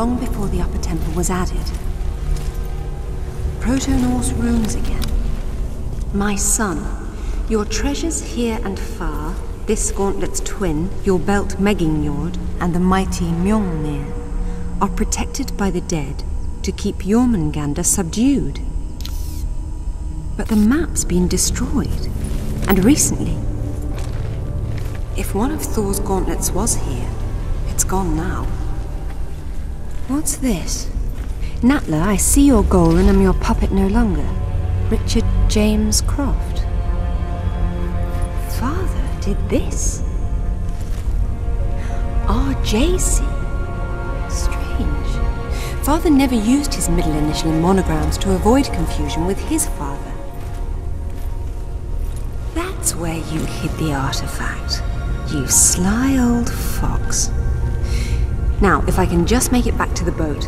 Long before the Upper Temple was added. Proto-Norse runes again. My son, your treasures here and far, this gauntlet's twin, your belt Megingjord, and the mighty Mjolnir, are protected by the dead to keep Jormungandr subdued. But the map's been destroyed, and recently. If one of Thor's gauntlets was here, it's gone now. What's this? Natla, I see your goal and I'm your puppet no longer. Richard James Croft. Father did this? RJC? Strange. Father never used his middle initial in monograms to avoid confusion with his father. That's where you hid the artifact. You sly old fox. Now, if I can just make it back to the boat,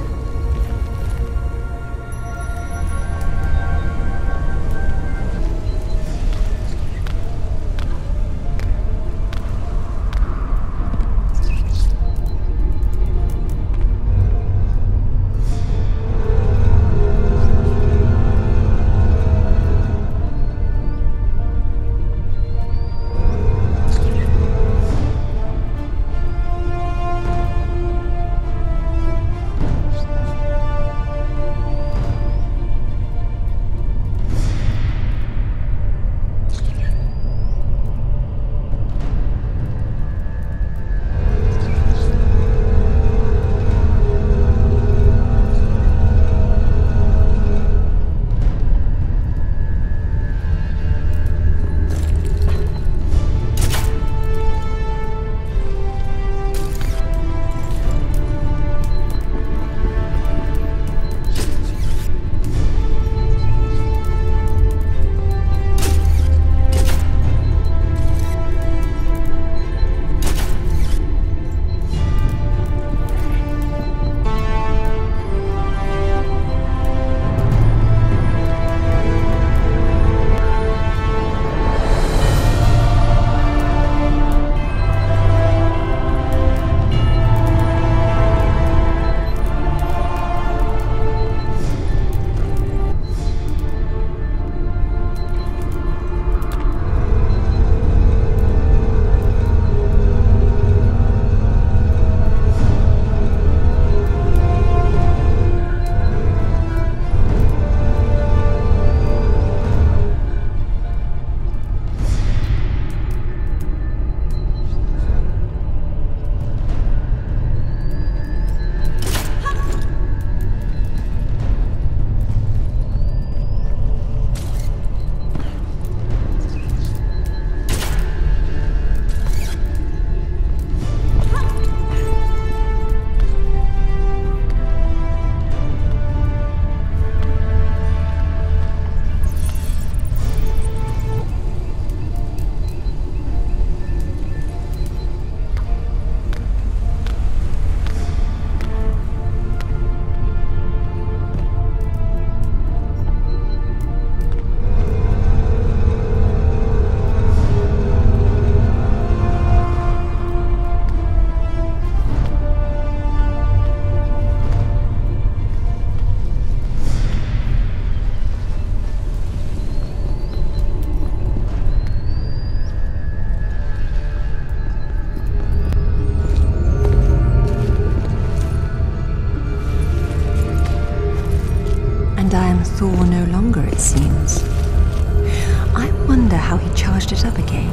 door no longer, it seems. I wonder how he charged it up again.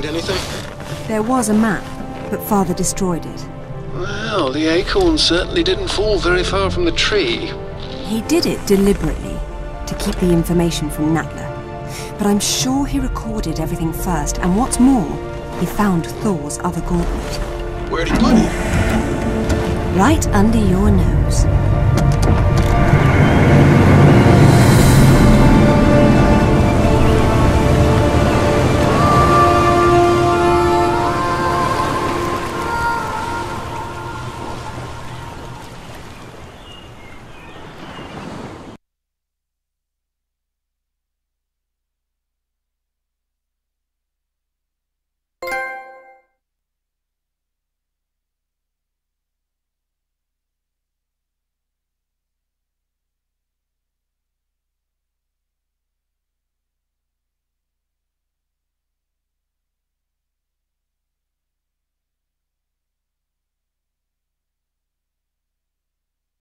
Find anything? There was a map, but Father destroyed it. Well, the acorn certainly didn't fall very far from the tree. He did it deliberately, to keep the information from Natla. But I'm sure he recorded everything first, and what's more, he found Thor's other gauntlet. Where'd he put it? Right under your nose.